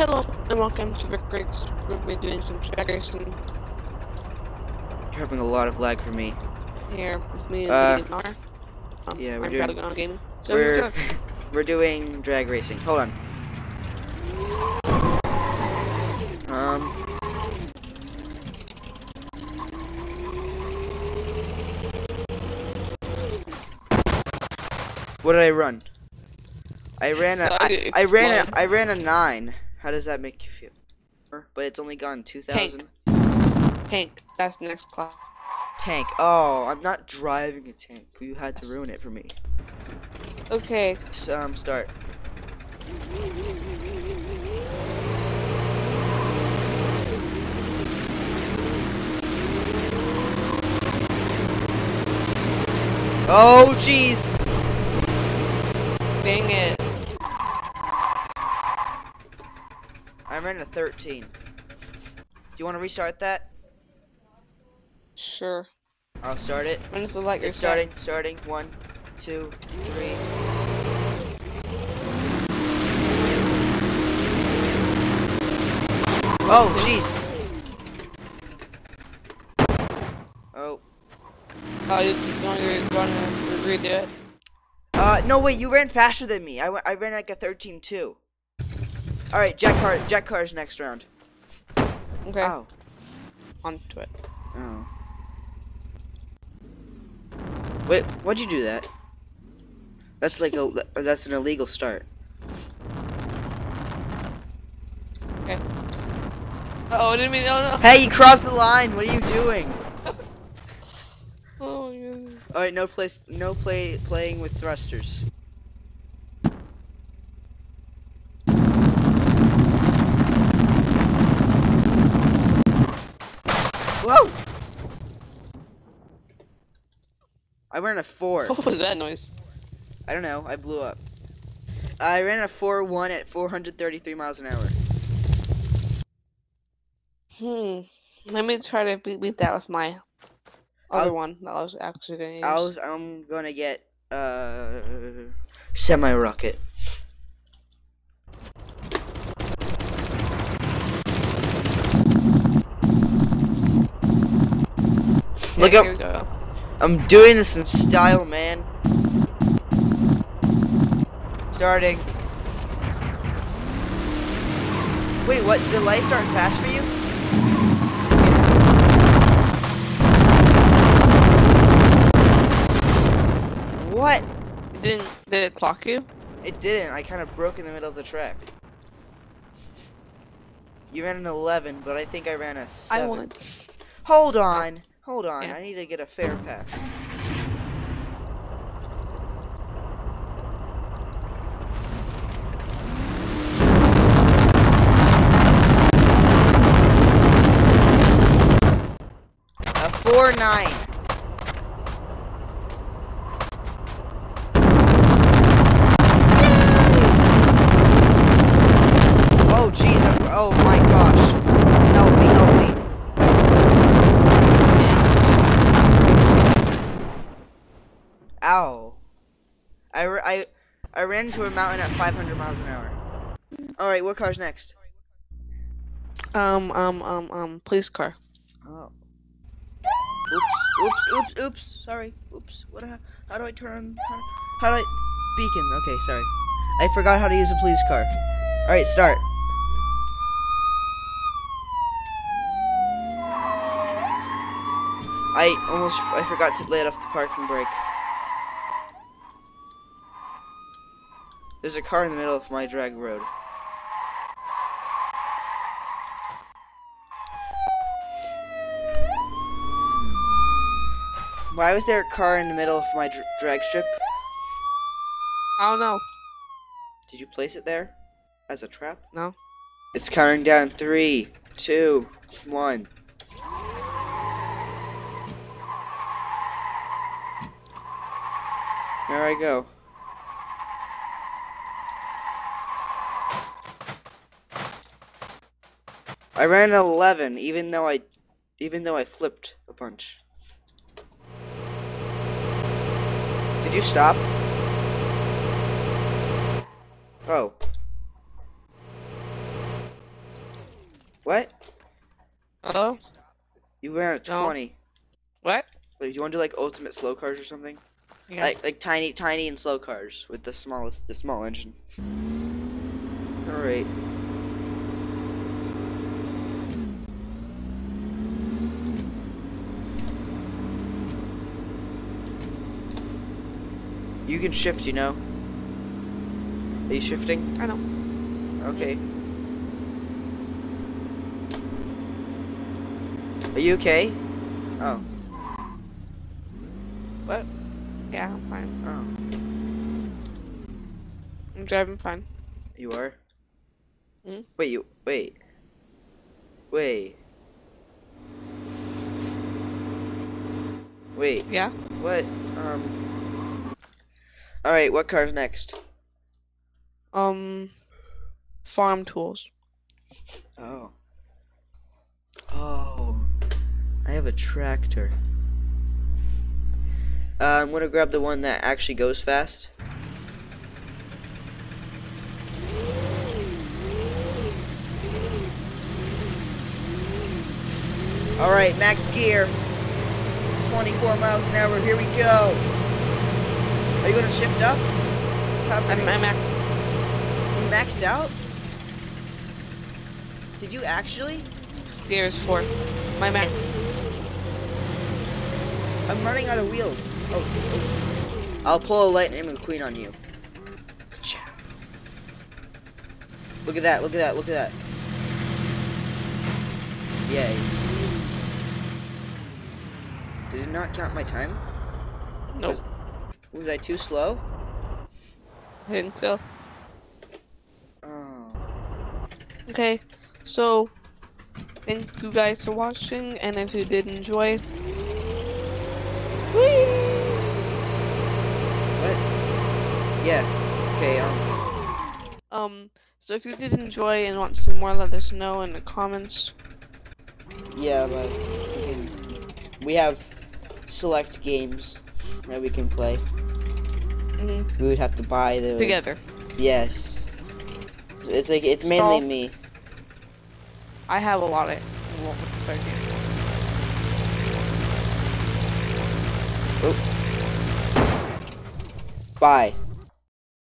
Hello and welcome to Brick Rigs. We're doing some drag racing You're having a lot of lag for me. here with me and Uh, Liam Um, yeah, we're I'm doing- Gaming. So we're go. we're doing drag racing. Hold on. Um. What did I run? I ran a I, I ran a. I ran a nine. How does that make you feel? But it's only gone two thousand. Tank. tank. That's the next class. Tank. Oh, I'm not driving a tank. You had to ruin it for me. Okay. So, um, start. Oh, jeez. Dang it. I ran a 13. Do you want to restart that? Sure. I'll start it. When is the light It's starting, starting. One, two, three. Oh, jeez. Oh. Oh, you you want to gonna redo it? Uh, no, wait, you ran faster than me. I, I ran like a 13 too. Alright, Jack Car, Jack Car's next round. Okay. Oh. Onto it. Oh. Wait, why'd you do that? That's like a, that's an illegal start. Okay. Oh, I didn't mean. Oh no. Hey, you crossed the line. What are you doing? Oh my god. All right, no place, no play, playing with thrusters. Whoa! I ran a four. What was that noise? I don't know. I blew up. I ran a four one at 433 miles an hour. Hmm. Let me try to beat, beat that with my other I'll- one that I was actually gonna use. I was, I'm gonna get uh semi rocket. Look Okay, up. Here we go. I'm doing this in style, man. Starting. Wait, what? Did the light start fast for you? What? It didn't. Did it clock you? It didn't. I kind of broke in the middle of the track. You ran an 11, but I think I ran a 7. I won. Hold on. Hold on. Yeah. I need to get a fair pass. A 4 9. Oh jeez, I'm- oh my gosh. Help me, help me. Ow. I, I, I ran into a mountain at 500 miles an hour. Alright, what car's next? Um. Um. Um. Um. Police car. Oh. Oops, oops, oops, oops. Sorry. Oops. What? How, how do I turn? How, how do I? Beacon. Okay, sorry. I forgot how to use a police car. Alright, start. I almost, I forgot to let off the parking brake. There's a car in the middle of my drag road. Why was there a car in the middle of my dr- drag strip? I don't know. Did you place it there? As a trap? No. It's counting down three, two, one. There I go. I ran 11, even though I, even though I flipped a bunch. Did you stop? Oh. What? Hello? You ran at No. 20. What? Like, do you want to do like ultimate slow cars or something? Yeah. Like like tiny tiny and slow cars with the smallest the small engine. All right. You can shift, you know. Are you shifting? I know. Okay. Are you okay? Oh. What? Yeah, I'm fine. Oh. I'm driving fine. You are? Hmm? Wait, you wait. Wait. Wait, Yeah? what? Um Alright, what car's next? Um, farm tools. Oh. Oh. I have a tractor. Uh, I'm gonna grab the one that actually goes fast. Alright, max gear. 24 miles an hour, here we go. Are you gonna shift up? What's happening? I'm, I'm You maxed out? Did you actually? Gears four. My Mac. I'm running out of wheels. Oh, oh. I'll pull a lightning McQueen on you. Look at that, look at that, look at that. Yay. Did it not count my time? Nope. Was I too slow? I think so. Oh. Okay, so thank you guys for watching, and if you did enjoy, whee! What? Yeah. Okay, um. um, so if you did enjoy and want to see more, let us know in the comments. Yeah, but we, can, we have select games that we can play. hmm We would have to buy the Together. Yes. It's like it's mainly So- me. I have a lot of. game. Bye.